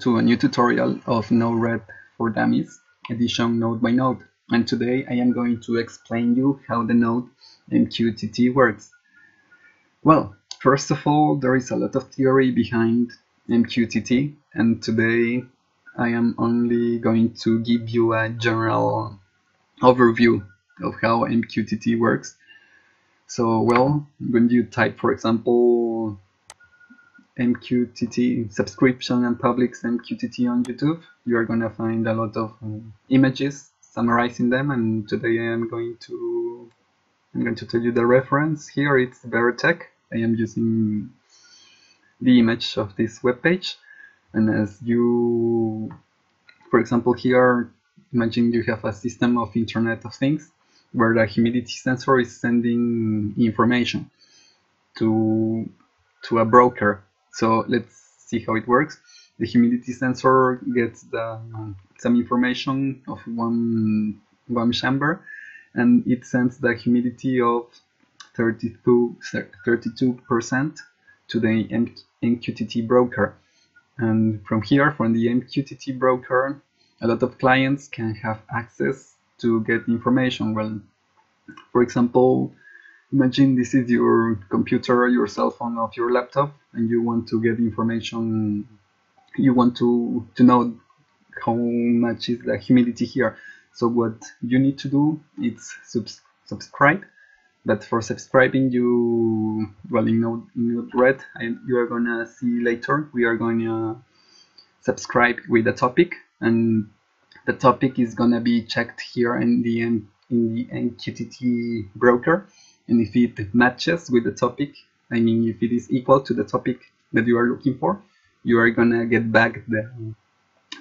to a new tutorial of Node-RED for Dummies, edition node by node. And today I am going to explain you how the node MQTT works. Well, first of all, there is a lot of theory behind MQTT, and today I am only going to give you a general overview of how MQTT works. So, well, when you type, for example, MQTT subscription and publics MQTT on YouTube, you are gonna find a lot of um, images summarizing them. And today I am going to I'm going to tell you the reference. Here it's Veritech. I am using the image of this web page, and as you, for example, here, imagine you have a system of Internet of Things where the humidity sensor is sending information to to a broker so let's see how it works. The humidity sensor gets the, some information of one, one chamber and it sends the humidity of 32, 32% to the MQTT broker. And from here, from the MQTT broker, a lot of clients can have access to get information. Well, for example, Imagine this is your computer, your cell phone, of your laptop, and you want to get information. You want to to know how much is the humidity here. So what you need to do is subs subscribe. But for subscribing, you well in Node, in Node-RED, you are gonna see later. We are gonna subscribe with a topic, and the topic is gonna be checked here in the in the MQTT broker and if it matches with the topic, I mean if it is equal to the topic that you are looking for, you are gonna get back the,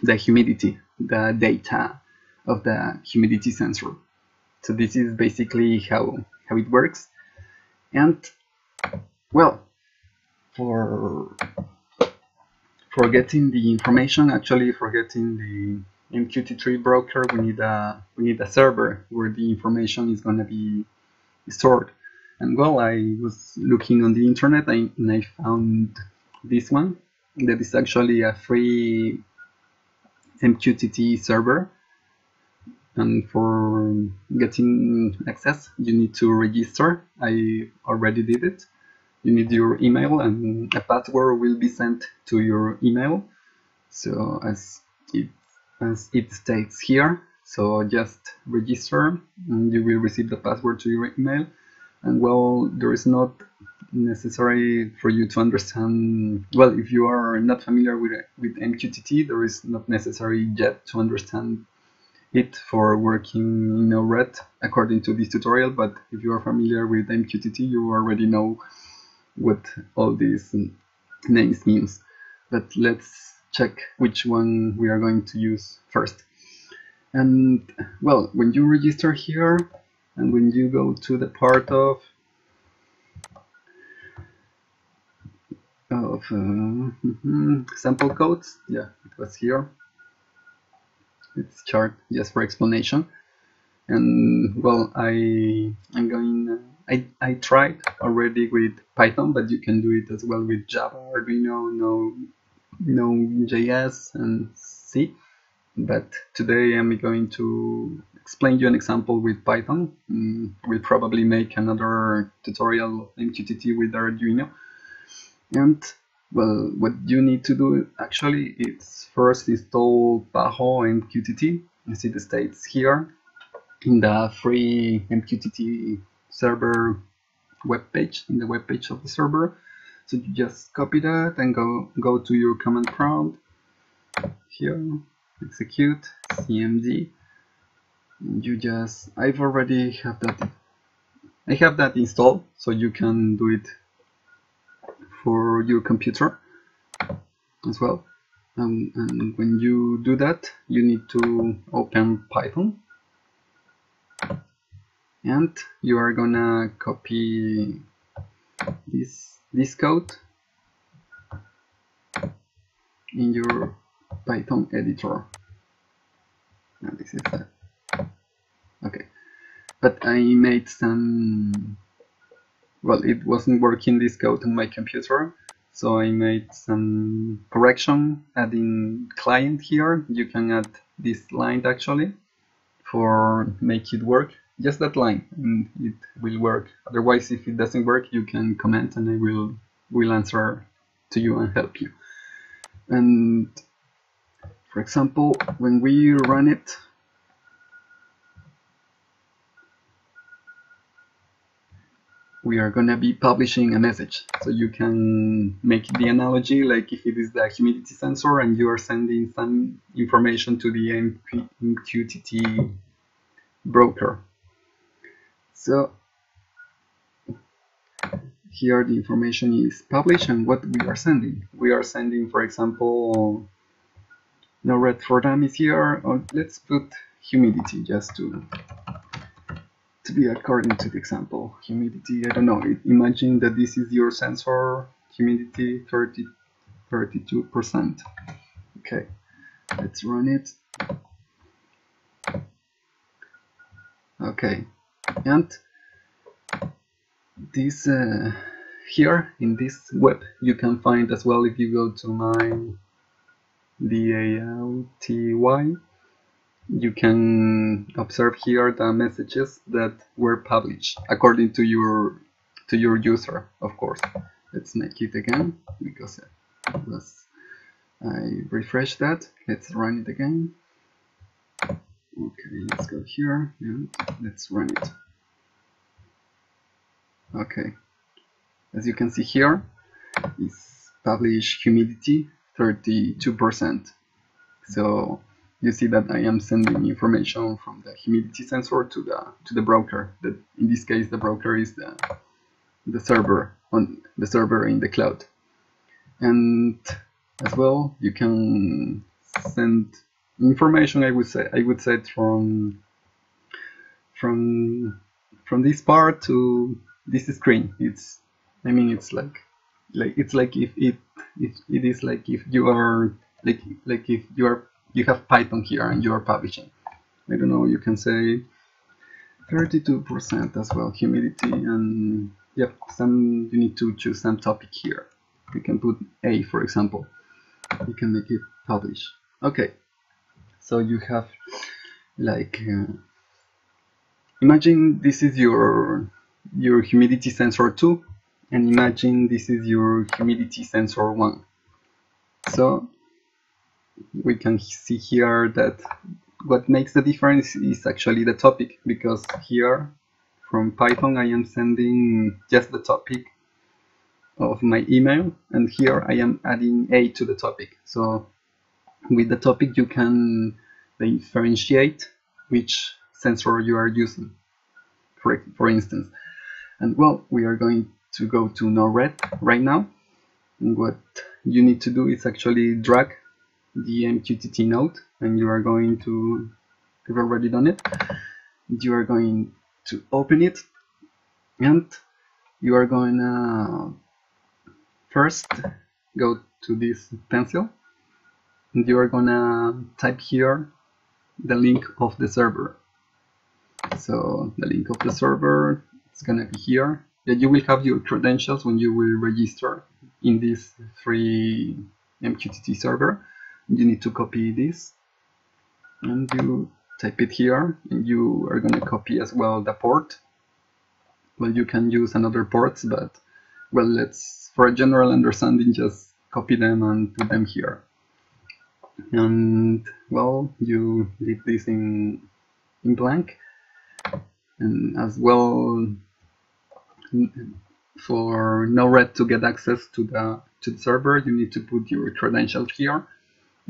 the humidity, the data of the humidity sensor. So this is basically how, how it works. And well, for for getting the information, actually for getting the MQTT broker, we need a we need a server where the information is gonna be stored. And well, I was looking on the internet and I found this one that is actually a free MQTT server. And for getting access, you need to register. I already did it. You need your email and a password will be sent to your email. So as it, as it states here, so just register and you will receive the password to your email. And well there is not necessary for you to understand well if you are not familiar with with MQTT there is not necessary yet to understand it for working in Node-RED according to this tutorial. But if you are familiar with MQTT you already know what all these names means. But let's check which one we are going to use first and well when you register here and when you go to the part of of uh, sample codes yeah it was here. It's chart just for explanation. And well I I'm going uh, I, I tried already with Python but you can do it as well with Java Arduino no no JS and C but today I'm going to explain you an example with Python. Mm, we'll probably make another tutorial MQTT with Arduino. And well, what you need to do actually is first install Paho MQTT You see the states here in the free MQTT server web page, in the web page of the server. So you just copy that and go, go to your command prompt here execute cmd you just I've already have that I have that installed so you can do it for your computer as well. Um, and when you do that you need to open Python. And you are gonna copy this this code in your Python editor. Now this is that. Okay, but I made some. Well, it wasn't working this code on my computer, so I made some correction adding client here you can add this line actually for make it work just that line and it will work otherwise if it doesn't work you can comment and I will will answer to you and help you and for example when we run it we are gonna be publishing a message. So you can make the analogy like if it is the humidity sensor and you are sending some information to the MQTT broker. So here the information is published and what we are sending. We are sending for example Node-RED for dummies here or let's put humidity just to to be according to the example. Humidity, I don't know, imagine that this is your sensor, humidity 30, 32%. Okay, let's run it. Okay, and this uh, here in this web you can find as well if you go to my DIoTY you can observe here the messages that were published according to your to your user of course. Let's make it again because was I refresh that. Let's run it again. Okay let's go here. And let's run it. Okay. As you can see here is published humidity 32% so you see that I am sending information from the humidity sensor to the to the broker. That in this case, the broker is the the server on the server in the cloud. And as well, you can send information. I would say I would say from from from this part to this screen. It's I mean it's like like it's like if it it is like if you are like like if you are you have Python here and you are publishing. I don't know, you can say 32% as well, humidity, and yep, some you need to choose some topic here. You can put A, for example. You can make it publish. Okay, so you have like, uh, imagine this is your your humidity sensor 2, and imagine this is your humidity sensor 1. So we can see here that what makes the difference is actually the topic because here from Python I am sending just the topic of my email and here I am adding a to the topic so with the topic you can differentiate which sensor you are using for, for instance and well we are going to go to Node-RED right now. What you need to do is actually drag the MQTT node and you are going to, you've already done it, you are going to open it and you are going to first go to this pencil and you are gonna type here the link of the server. So the link of the server is gonna be here that you will have your credentials when you will register in this free MQTT server. You need to copy this. And you type it here and you are going to copy as well the port. Well you can use another ports but well let's for a general understanding just copy them and put them here. And well you leave this in in blank. And as well for Node-RED to get access to the to the server you need to put your credentials here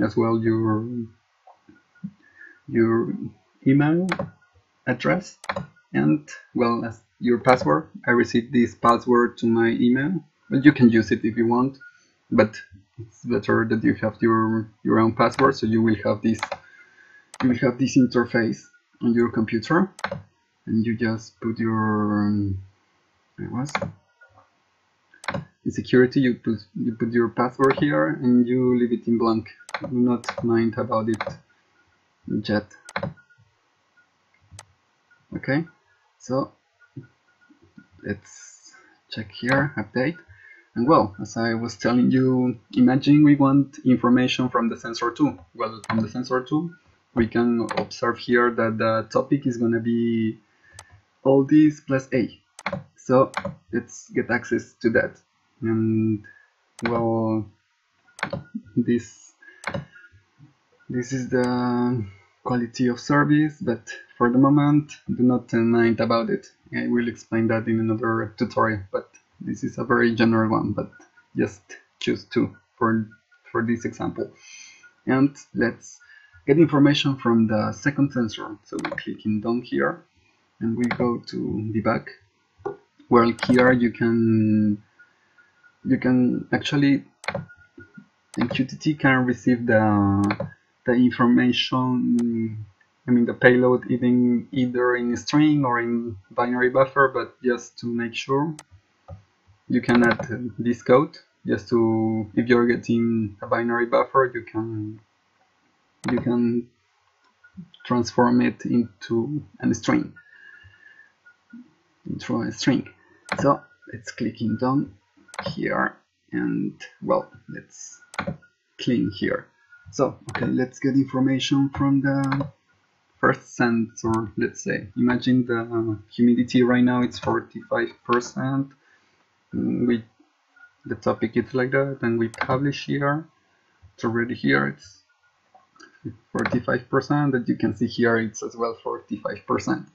as well your your email address and well as your password. I received this password to my email but you can use it if you want but it's better that you have your your own password so you will have this you will have this interface on your computer and you just put your um, was in security you put you put your password here and you leave it in blank do not mind about it yet okay so let's check here update and well, as I was telling you, imagine we want information from the sensor 2. Well, from the sensor 2, we can observe here that the topic is going to be all these plus A. So let's get access to that. And well, this this is the quality of service, but for the moment, do not mind about it. I will explain that in another tutorial, but this is a very general one, but just choose two for, for this example. And let's get information from the second sensor. So we click in down here, and we go to debug. Well, here you can you can actually MQTT can receive the the information I mean the payload even either in string or in binary buffer but just to make sure you can add this code. Just to if you're getting a binary buffer you can you can transform it into a string into a string so let's click in done here and well let's clean here. So okay let's get information from the first sensor let's say imagine the humidity right now it's 45 percent. Mm, we the topic is like that and we publish here. It's already here it's 45 percent that you can see here it's as well 45 percent.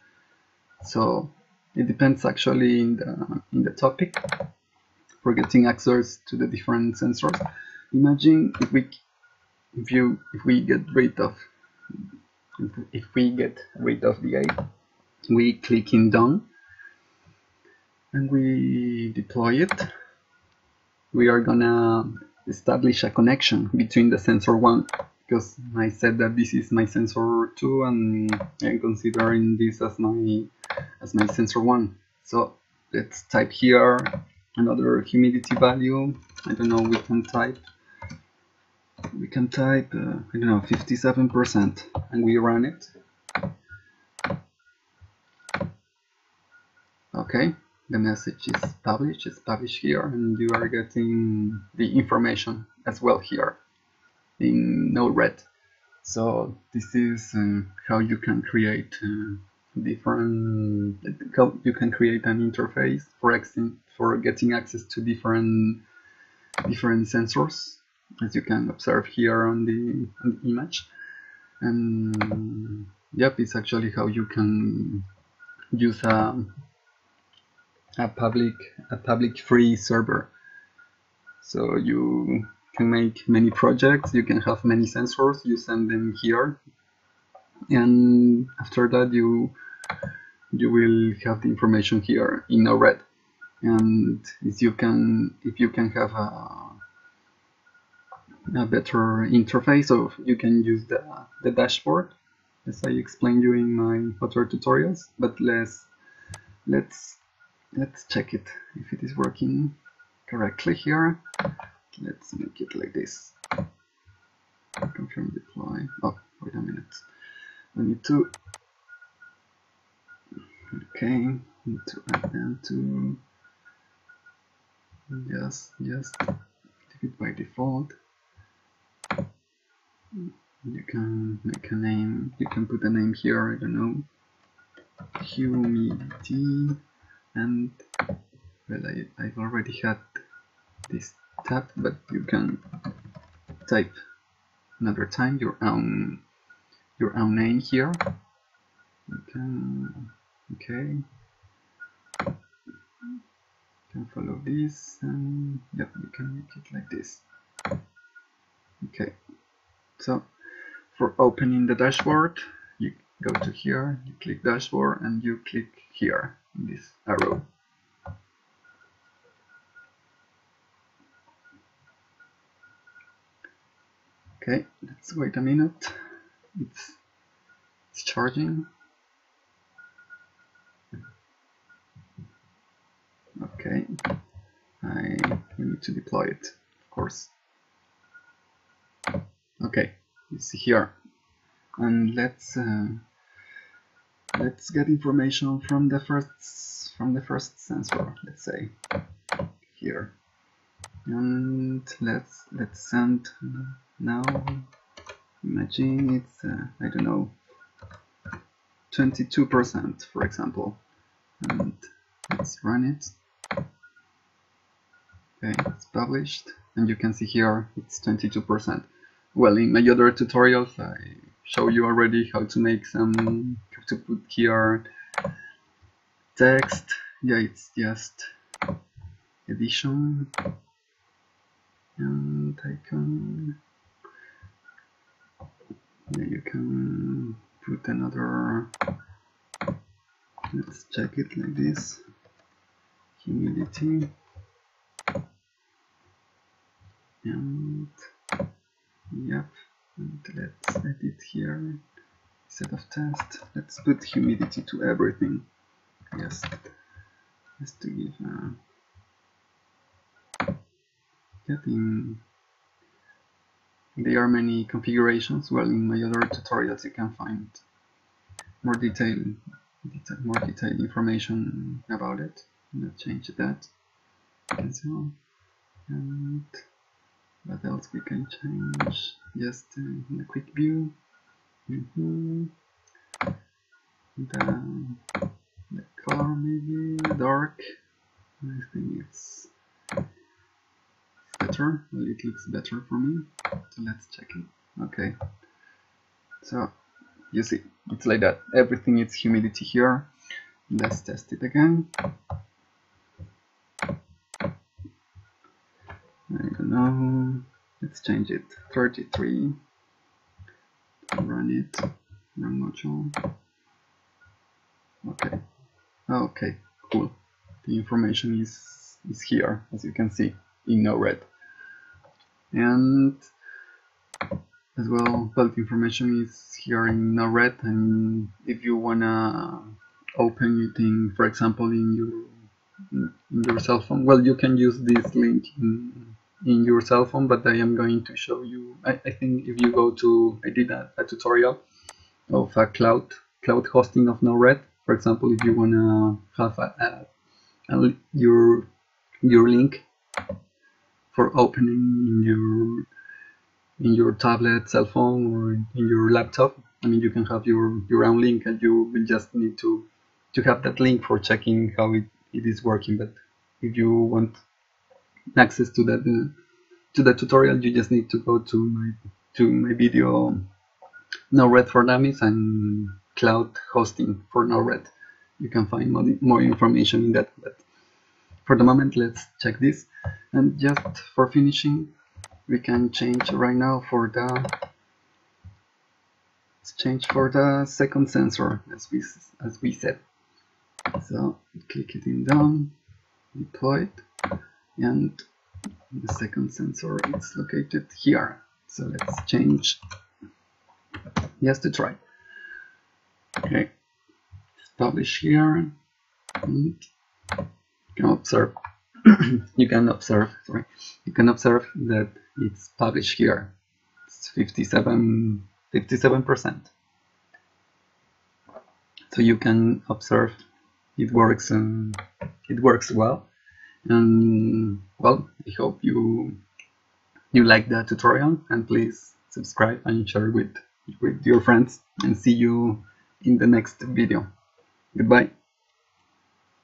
So it depends actually in the in the topic. For getting access to the different sensors. Imagine if we if you if we get rid of if we get rid of the A we click in done and we deploy it we are gonna establish a connection between the sensor 1 because I said that this is my sensor 2 and I'm considering this as my as my sensor 1 so let's type here another humidity value. I don't know we can type we can type uh, I don't know 57% and we run it. Okay the message is published it's published here and you are getting the information as well here in Node-RED so this is uh, how you can create uh, different you can create an interface for for getting access to different different sensors as you can observe here on the, on the image. And yep it's actually how you can use a, a public a public free server. So you can make many projects you can have many sensors you send them here and after that you you will have the information here in a red. And if you can if you can have a a better interface so you can use the, the dashboard as I explained you in my other tutorials. But let's let's let's check it if it is working correctly here. Let's make it like this. Confirm deploy. Oh wait a minute we need to okay need to add them to just just leave it by default. You can make a name you can put a name here I don't know. Humidity and well I, I've already had this tab but you can type another time your own your own name here. Okay you can follow this and you can make it like this. Okay so for opening the dashboard you go to here you click dashboard and you click here in this arrow. Okay let's wait a minute it's it's charging? Okay. I need to deploy it of course. Okay it's here. And let's uh, let's get information from the first from the first sensor let's say. Here. And let's let's send now imagine it's uh, I don't know 22% for example. And let's run it. Okay it's published. And you can see here it's 22% well in my other tutorials I show you already how to make some how to put here text. Yeah it's just edition. And I can yeah, you can put another let's check it like this. Humidity. And yep and let's edit here. Instead of test. Let's put humidity to everything. Yes. Just to give uh, getting there are many configurations well in my other tutorials you can find more detail, detail more detailed information about it. Let's change that and so and what else we can change? Just in a quick view. Mm -hmm. the, the color maybe dark. I think it's better it looks better for me so let's check it okay so you see it's like that everything is humidity here let's test it again I don't know. Let's change it. 33. Run it. Run module. Okay. Okay, cool. The information is is here, as you can see, in Node-RED. And as well, bulk information is here in red. And if you wanna open it in, for example, in your in your cell phone, well, you can use this link in in your cell phone but I am going to show you I, I think if you go to I did a, a, tutorial of a cloud cloud hosting of Node-RED for example if you wanna have a, a, a, your your link for opening in your in your tablet cell phone or in your laptop? I mean you can have your your own link and you will just need to to have that link for checking how it, it is working. But if you want access to that uh, to the tutorial you just need to go to my to my video Node-RED for Dummies and cloud hosting for Node-RED you can find more, more information in that but for the moment let's check this. And just for finishing we can change right now for the let's change for the second sensor as we as we said. So click it in down deploy it and the second sensor is located here. So let's change. Yes to try okay. Publish here and can observe you can observe sorry you can observe that it's published here. It's 57 57 percent. So you can observe it works and it works well. And well i hope you you like the tutorial and please subscribe and share with with your friends and see you in the next video. Goodbye